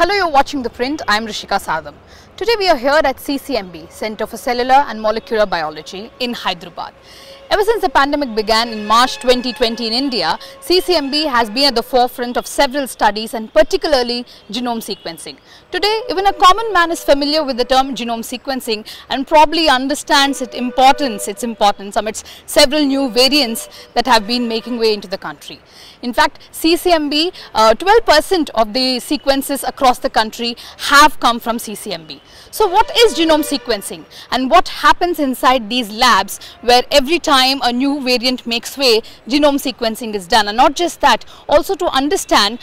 Hello, you're watching The Print. I'm Rishika Sadam. Today we are here at CCMB, Center for Cellular and Molecular Biology in Hyderabad. Ever since the pandemic began in March 2020 in India, CCMB has been at the forefront of several studies and particularly genome sequencing. Today, even a common man is familiar with the term genome sequencing and probably understands its importance, its importance amidst several new variants that have been making way into the country. In fact, CCMB, 12% uh, of the sequences across the country have come from CCMB. So what is genome sequencing and what happens inside these labs where every time a new variant makes way, genome sequencing is done and not just that, also to understand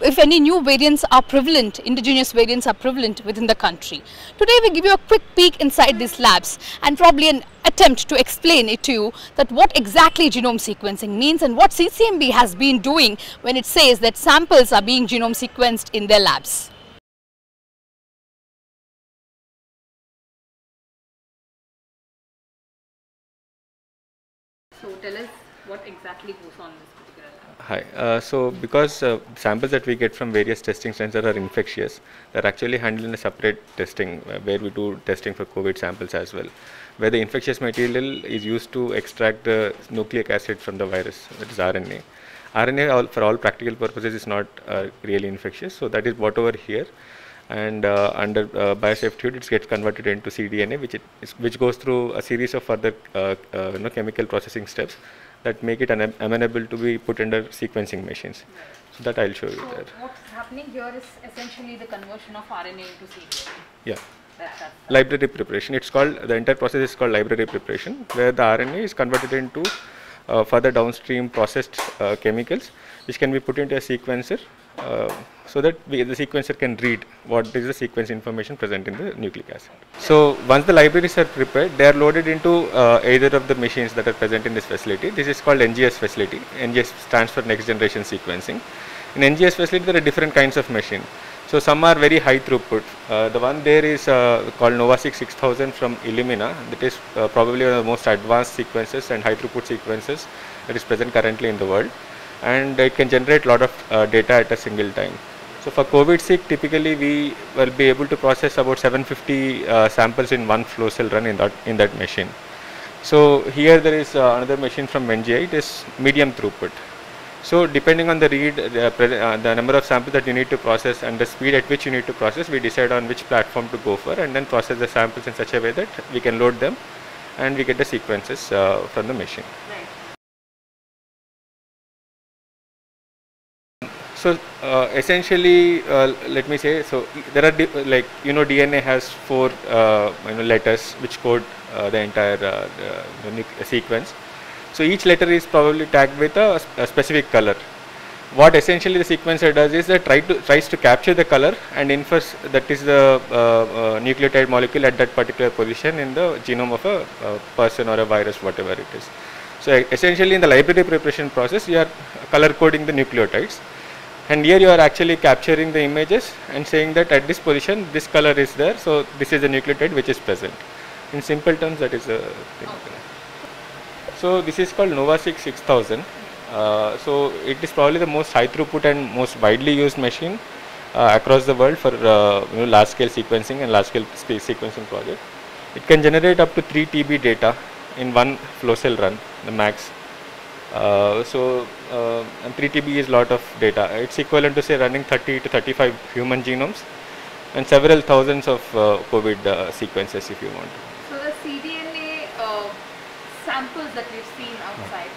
if any new variants are prevalent, indigenous variants are prevalent within the country. Today we give you a quick peek inside these labs and probably an attempt to explain it to you that what exactly genome sequencing means and what CCMB has been doing when it says that samples are being genome sequenced in their labs. So tell us what exactly goes on in this particular lab. Hi. Uh, so because uh, samples that we get from various testing centers are infectious, they're actually handled in a separate testing uh, where we do testing for COVID samples as well, where the infectious material is used to extract the nucleic acid from the virus, that is RNA. RNA, all, for all practical purposes, is not uh, really infectious, so that is brought over here. And uh, under uh, biosafety, it gets converted into cDNA, which it is, which goes through a series of further uh, uh, you know, chemical processing steps that make it amenable to be put under sequencing machines. So that I'll show you So there. what's happening here is essentially the conversion of RNA into cDNA. Yeah. That's Library preparation. It's called the entire process is called library preparation, where the RNA is converted into uh, further downstream processed uh, chemicals, which can be put into a sequencer, uh, so that we, the sequencer can read what is the sequence information present in the nucleic acid. So once the libraries are prepared, they are loaded into uh, either of the machines that are present in this facility. This is called NGS facility. NGS stands for Next Generation Sequencing. In NGS facility, there are different kinds of machine. So some are very high throughput. Uh, the one there is uh, called NovaSeq 6000 from Illumina. That is uh, probably one of the most advanced sequences and high throughput sequences that is present currently in the world. And it can generate a lot of uh, data at a single time. So for COVID-seq, typically we will be able to process about 750 uh, samples in one flow cell run in that in that machine. So here there is uh, another machine from MGI. It is medium throughput. So depending on the read, the, uh, the number of samples that you need to process and the speed at which you need to process, we decide on which platform to go for and then process the samples in such a way that we can load them and we get the sequences uh, from the machine. So uh, essentially, uh, let me say, so there are like you know DNA has four uh, you know letters which code uh, the entire uh, the, sequence. So each letter is probably tagged with a specific color. What essentially the sequencer does is that try to tries to capture the color and infers that is the uh, nucleotide molecule at that particular position in the genome of a, uh person or a virus, whatever it is. So essentially, in the library preparation process, you are color coding the nucleotides and here you are actually capturing the images and saying that at this position this color is there. So this is the nucleotide which is present. In simple terms that is the thing. So this is called NovaSeq 6000 uh, so it is probably the most high throughput and most widely used machine uh, across the world for uh, you know, large scale sequencing and large scale spe- sequencing project. It can generate up to 3 TB data in one flow cell run the max. Uh, so uh, and 3 TB is lot of data. It's equivalent to say running 30 to 35 human genomes and several thousands of uh, COVID uh, sequences if you want. So the cDNA uh, samples that we've seen outside,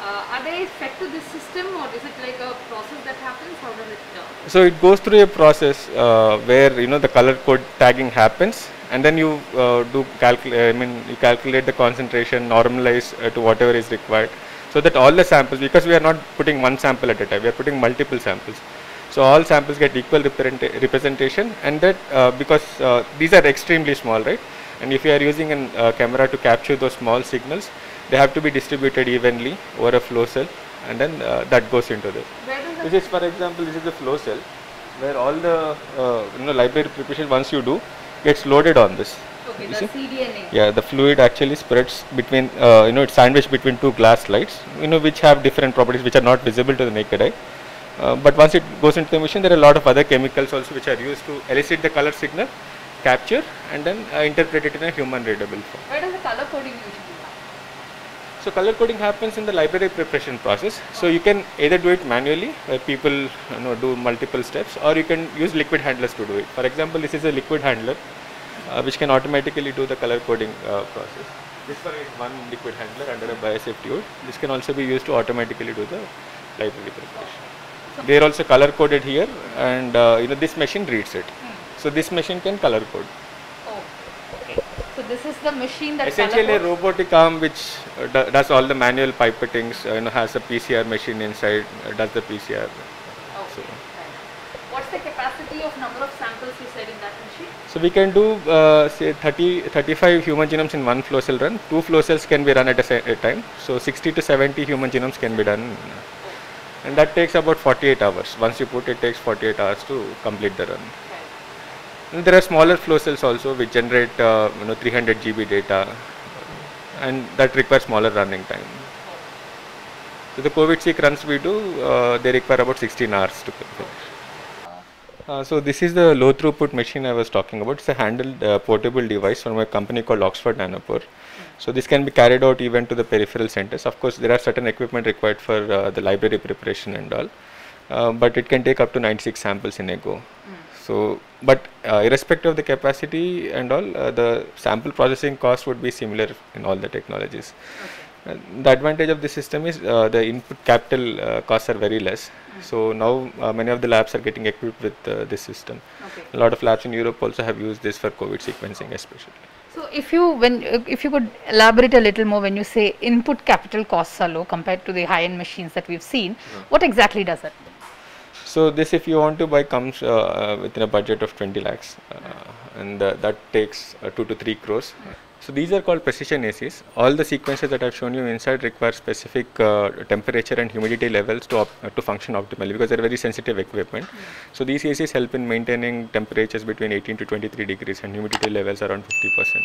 uh, are they fed to this system or is it like a process that happens? How does it uh, So it goes through a process uh, where you know the color code tagging happens and then you uh, do calculate. I mean you calculate the concentration, normalize uh, to whatever is required, so that all the samples because we are not putting one sample at a time, we are putting multiple samples. So all samples get equal represent- representation, and that uh, because uh, these are extremely small, right? And if you are using a uh, camera to capture those small signals, they have to be distributed evenly over a flow cell, and then uh, that goes into this. This is, for example, this is the flow cell, where all the uh, you know library preparation once you do gets loaded on this. Okay, you the see? cDNA. Yeah, the fluid actually spreads between, uh, you know, it's sandwiched between two glass slides, you know, which have different properties which are not visible to the naked eye. Uh, but once it goes into the machine, there are a lot of other chemicals also which are used to elicit the color signal, capture, and then uh, interpret it in a human readable form. Where does the color coding usually happen? So color coding happens in the library preparation process. So you can either do it manually, where people you know do multiple steps, or you can use liquid handlers to do it. For example, this is a liquid handler, which can automatically do the color coding uh, process. This one is one liquid handler under a biosafety hood. This can also be used to automatically do the library preparation. They are also color coded here, and uh, you know this machine reads it. So this machine can color code. Oh, okay. So this is the machine that Essentially, a robotic arm which uh, do- does all the manual pipettings, uh, you know, has a PCR machine inside, uh, does the PCR. Okay. So. What's the capacity of number of samples you said in that machine? So we can do uh, say 30, 35 human genomes in one flow cell run. Two flow cells can be run at a, a time. So 60 to 70 human genomes can be done, and that takes about 48 hours. Once you put it, takes 48 hours to complete the run. And there are smaller flow cells also which generate uh, you know 300 GB data, and that requires smaller running time. So the COVID-seq runs we do, uh, they require about 16 hours to finish. Uh, so this is the low throughput machine I was talking about. It's a handled uh, portable device from a company called Oxford Nanopore. So this can be carried out even to the peripheral centers. Of course, there are certain equipment required for uh, the library preparation and all, uh, but it can take up to 96 samples in a go. So, but uh, irrespective of the capacity and all, uh, the sample processing cost would be similar in all the technologies. Uh, the advantage of this system is uh, the input capital uh, costs are very less. So now uh, many of the labs are getting equipped with uh, this system. Okay. A lot of labs in Europe also have used this for COVID sequencing, especially. So if you when if you could elaborate a little more when you say input capital costs are low compared to the high end machines that we've seen, what exactly does that mean? So this, if you want to buy, comes uh, within a budget of 20 lakhs, uh, and uh, that takes uh, two to three crores. So these are called precision ACs. All the sequences that I've shown you inside require specific uh, temperature and humidity levels to uh, to function optimally because they're very sensitive equipment. So these ACs help in maintaining temperatures between 18 to 23 degrees and humidity levels around 50 percent.